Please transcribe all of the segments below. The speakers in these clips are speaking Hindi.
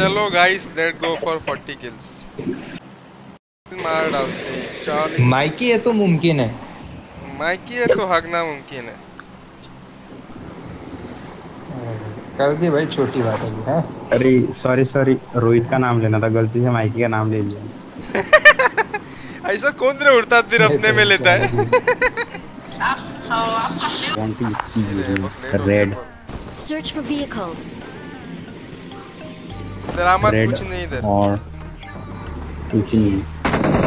चलो guys let go for 40 kills मार डालते हैं चालीस। माइकी है तो मुमकिन है। माइकी है तो हगना मुमकिन है। कर दी भाई छोटी बात है हैं? अरे सॉरी सॉरी रोहित का नाम लेना था गलती से माइकी का नाम ले लिया। ऐसा कौन तेरे उड़ता देर अपने में लेता है? Want to see red Search for vehicles. तेरा मत कुछ नहीं इधर और कुछ नहीं।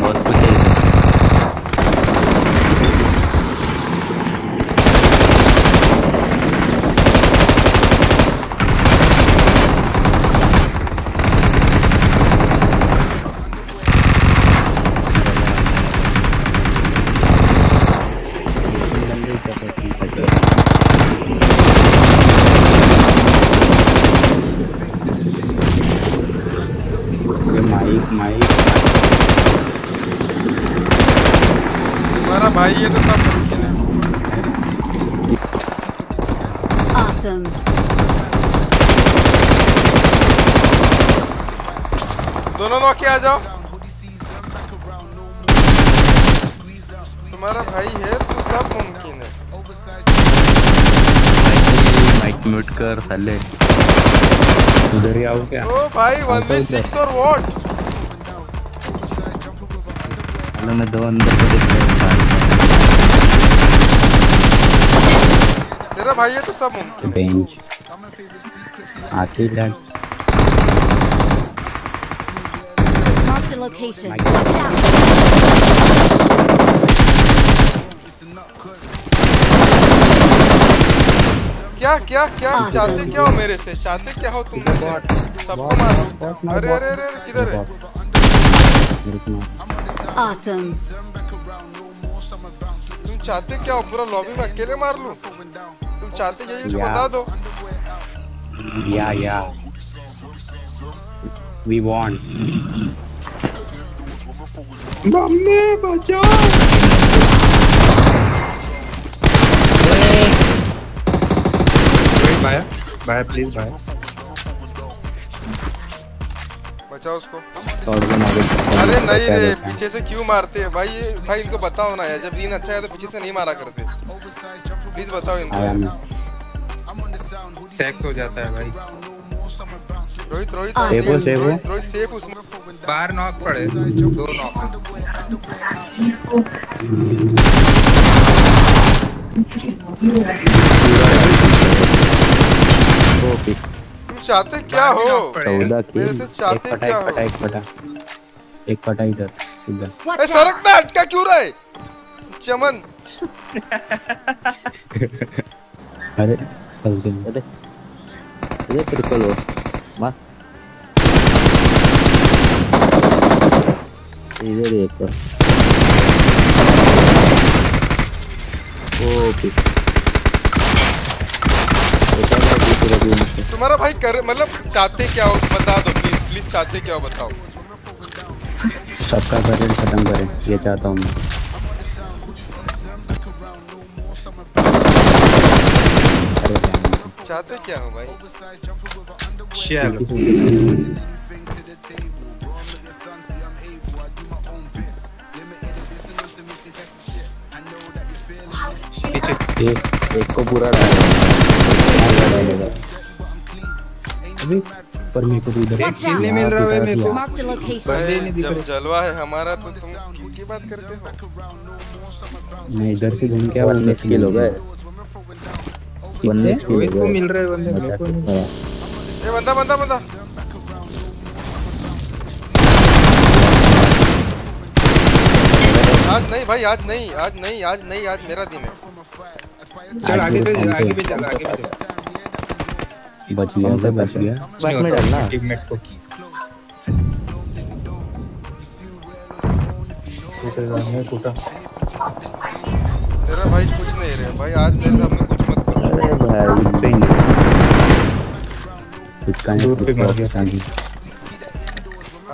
बहुत कुछ है ये माइक माइक तुम्हारा भाई है तो सब मुमकिन है। Awesome. दोनों नौके आ जाओ। तुम्हारा भाई है तो सब मुमकिन है। माइक म्यूट कर साले। उधर ही आओ क्या? ओ भाई वन वी सिक्स और वॉट साले मैं दो अंदर को देख रहा हूँ। तेरा भाई है तो सब मुमकिन बेंच आते लैड Marked a location. Watch out. क्या क्या क्या? चाहते क्या हो मेरे से? चाहते क्या हो तुम में से? सबको मारो अरे अरे अरे किधर है? मेरे मार। Awesome. तुम चाहते क्या हो? पूरा लॉबी में अकेले मार लूँ? तुम चाहते हो तो बता दो yeah yeah we want mummy बचाओ भाई भाई प्लीज़ भाई बचाओ उसको। अरे नहीं रे पीछे से क्यों मारते हैं? भाई भाई इनको बताओ ना यार जब दिन अच्छा है तो पीछे से नहीं मारा करते। प्लीज़ बताओ इनको। सेक्स हो जाता है भाई। रोहित रोहित हाँ, रोहित सेफ़ हो, सेफ़ हो। रोहित रोहित सेफ़ उसमें। बाहर नॉक पड़े। दो नॉक ओ पिक चाहते क्या हो? मेरे से एक चाहते क्या हो? एक फटा एक फटा इधर इधर। ए Watch अटका क्यों रहा है? चमन। अरे फंस गए अरे ये ट्रिपल हो मार इधर एक और। ओ पिक ना दूसरा तुम्हारा भाई कर मतलब चाहते क्या हो? बता दो प्लीज़ प्लीज़ चाहते क्या हो बताओ। सबका करेंट खत्म करें ये चाहता हूँ मैं। चाहते क्या हो भाई? चलो। एक को पूरा अभी पर मेरे को तो इधर किल नहीं out. मिल रहा है मेरे को. बंदे नहीं दिख जब रहे जलवा है हमारा तो तुम किल की बात करते हो? मैं इधर से घूम के आया वन स्किल हो गए। रोहित को मिल रहे बंदे मेरे को नहीं। ए बंदा बंदा बंदा। आज नहीं भाई आज नहीं आज नहीं आज नहीं आज मेरा दिन है। चल आगे पे आगे पे चल आगे पे चल। बच गया था बच गया। बैक में डालना। टीममेट को। कूटेगा मैं कूटा। तेरा भाई कुछ नहीं रहे भाई आज मेरे सामने कुछ मत करो। अरे भाई पे नहीं कुछ का नहीं दूर पे मर गया।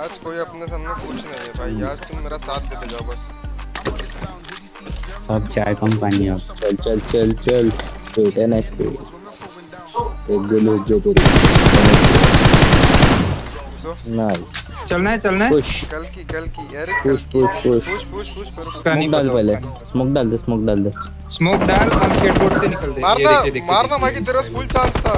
आज कोई अपने सामने कुछ नहीं है भाई। आज तुम मेरा साथ देते जाओ बस। सब चाय कम पानी अब चल चल चल चल। बेटा नेक्स्ट पे। एक गोली उठ गई तेरी। नाइस चलना है चलना है। पुश कल की कल की अरे कल पुश की। Push push push push push करो। स्मोक डाल पहले। स्मोक डाल दे स्मोक डाल दे। स्मोक डाल हम स्केटबोर्ड से निकल दे। मारना मारना माकी तेरे फुल चांस था।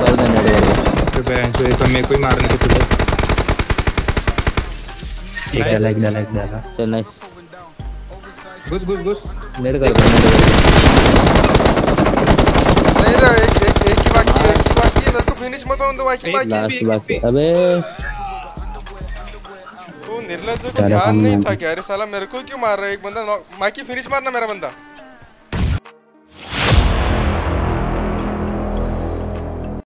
कर दे नेट कर तो बहन चो, तो मेरे को ही मारने के तुझे एक डाला एक डाला एक डाला चल नाइस घुस घुस घुस। नेट कर दे नहीं रे एक एक एक ही बाकी है एक ही बाकी है तो तो फिनिश मत होने दो बाकी एक बाकी है। लास्ट बाकी। अबे। वो निर्लज्ज को चारा ध्यान नहीं। था क्या? अरे साला मेरे को क्यों मार रहा है? एक बंदा माकी फिनिश मारना मेरा बंदा।